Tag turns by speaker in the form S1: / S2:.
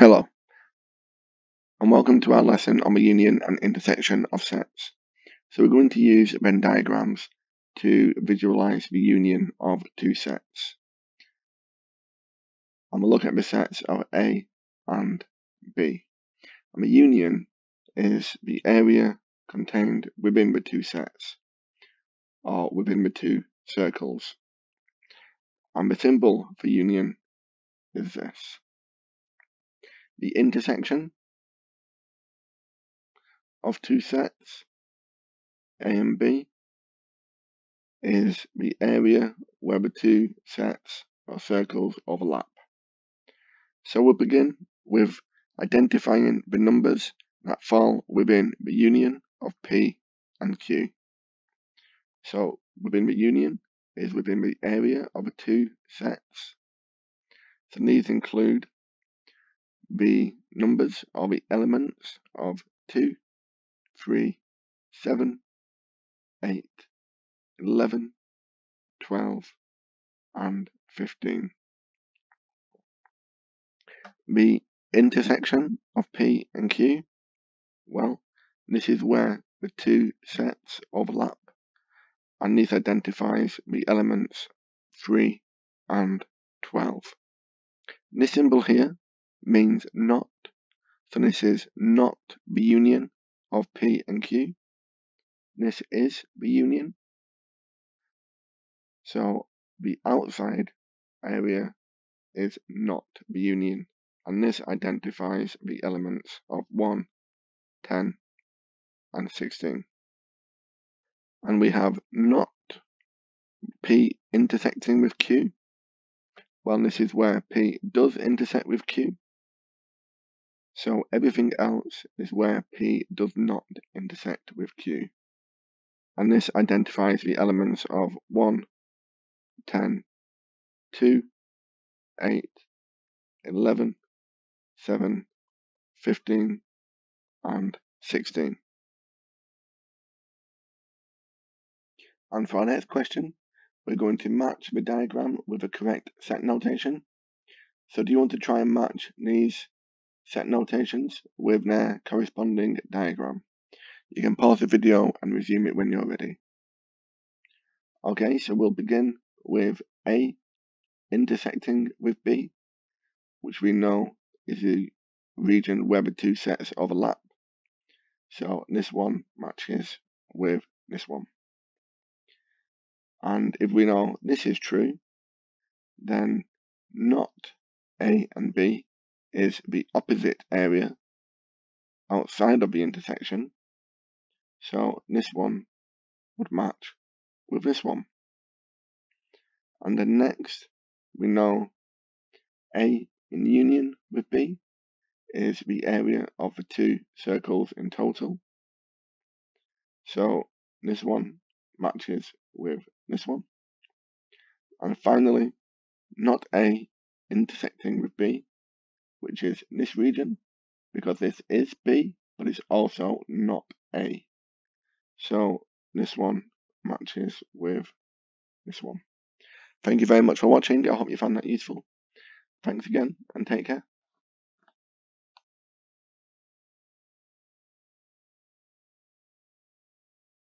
S1: Hello, and welcome to our lesson on the union and intersection of sets. So we're going to use Venn diagrams to visualize the union of two sets. And we'll look at the sets of A and B. And the union is the area contained within the two sets, or within the two circles. And the symbol for union is this. The intersection of two sets, A and B, is the area where the two sets or circles overlap. So we'll begin with identifying the numbers that fall within the union of P and Q. So within the union is within the area of the two sets. So these include the numbers or the elements of 2, 3, 7, 8, 11, 12, and 15. The intersection of P and Q, well, this is where the two sets overlap, and this identifies the elements 3 and 12. This symbol here means not. So this is not the union of P and Q. This is the union. So the outside area is not the union. And this identifies the elements of 1, 10, and 16. And we have not P intersecting with Q. Well, this is where P does intersect with Q. So everything else is where P does not intersect with Q. And this identifies the elements of 1, 10, 2, 8, 11, 7, 15, and 16. And for our next question, we're going to match the diagram with the correct set notation. So do you want to try and match these set notations with their corresponding diagram. You can pause the video and resume it when you're ready. Okay, so we'll begin with A intersecting with B, which we know is the region where the two sets overlap. So this one matches with this one. And if we know this is true, then not A and B is the opposite area outside of the intersection. So this one would match with this one. And then next, we know A in union with B is the area of the two circles in total. So this one matches with this one. And finally, not A intersecting with B which is this region, because this is B, but it's also not A. So this one matches with this one. Thank you very much for watching. I hope you found that useful. Thanks again and take care.